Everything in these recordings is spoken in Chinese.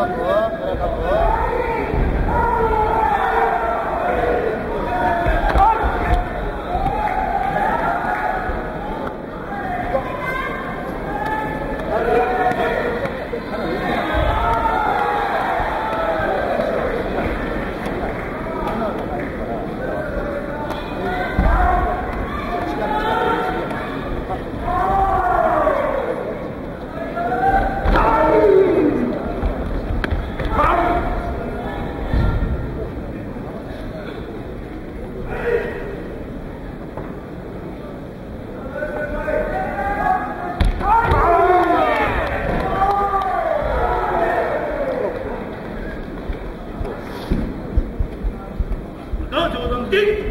Gracias. Ding.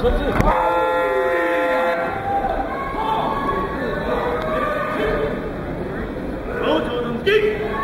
甚至。Thank.